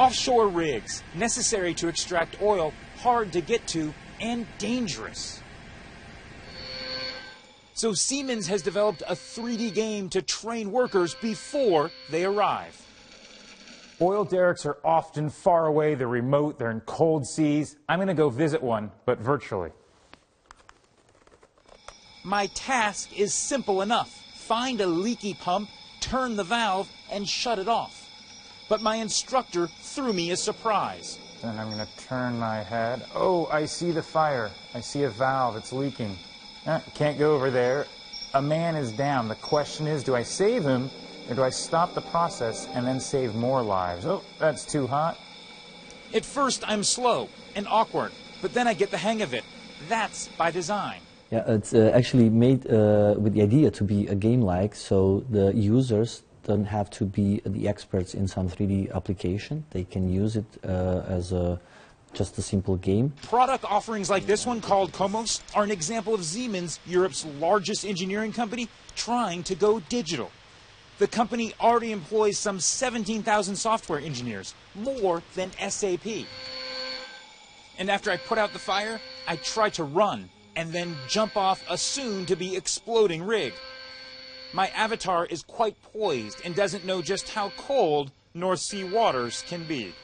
Offshore rigs, necessary to extract oil, hard to get to, and dangerous. So Siemens has developed a 3D game to train workers before they arrive. Oil derricks are often far away, they're remote, they're in cold seas. I'm going to go visit one, but virtually. My task is simple enough find a leaky pump, turn the valve, and shut it off. But my instructor threw me a surprise. Then I'm going to turn my head. Oh, I see the fire. I see a valve. It's leaking. Eh, can't go over there. A man is down. The question is do I save him or do I stop the process and then save more lives? Oh, that's too hot. At first, I'm slow and awkward, but then I get the hang of it. That's by design. Yeah, it's uh, actually made uh, with the idea to be a game-like, so the users don't have to be the experts in some 3D application. They can use it uh, as a just a simple game. Product offerings like this one called Comos are an example of Siemens, Europe's largest engineering company, trying to go digital. The company already employs some 17,000 software engineers, more than SAP. And after I put out the fire, I try to run and then jump off a soon to be exploding rig. My avatar is quite poised and doesn't know just how cold North Sea waters can be.